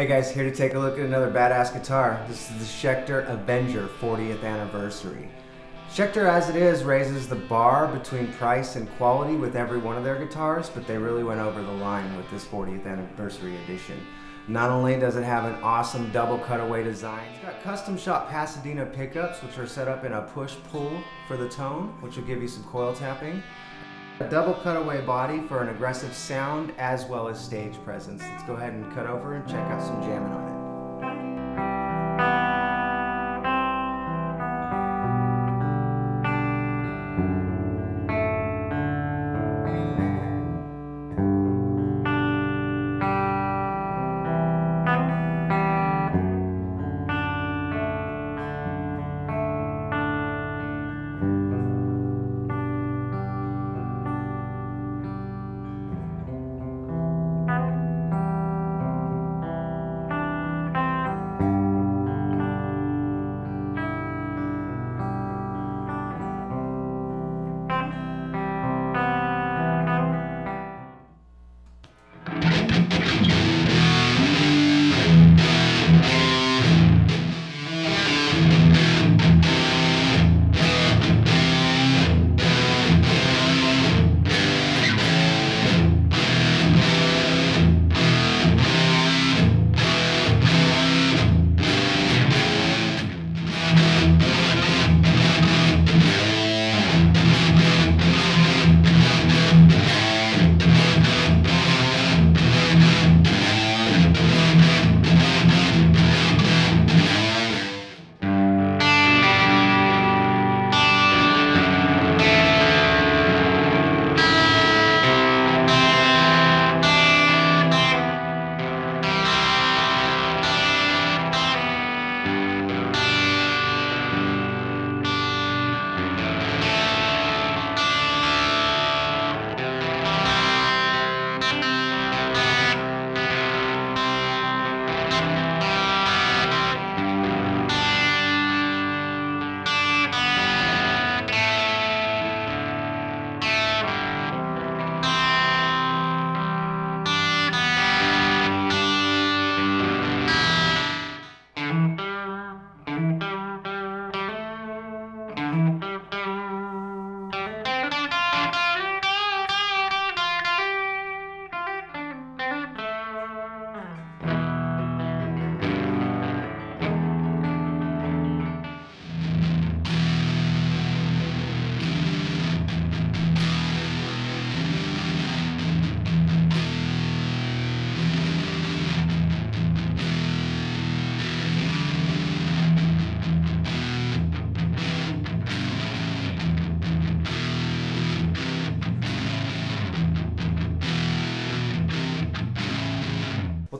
Hey guys, here to take a look at another badass guitar. This is the Schecter Avenger 40th anniversary. Schecter as it is raises the bar between price and quality with every one of their guitars, but they really went over the line with this 40th anniversary edition. Not only does it have an awesome double cutaway design, it's got custom shop Pasadena pickups which are set up in a push-pull for the tone, which will give you some coil tapping. A double cutaway body for an aggressive sound as well as stage presence. Let's go ahead and cut over and check out some jamming on it.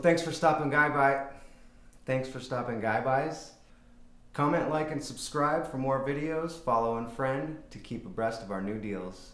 Well, thanks for stopping Guy by. Thanks for stopping Guy Buys. Comment, like, and subscribe for more videos. Follow and friend to keep abreast of our new deals.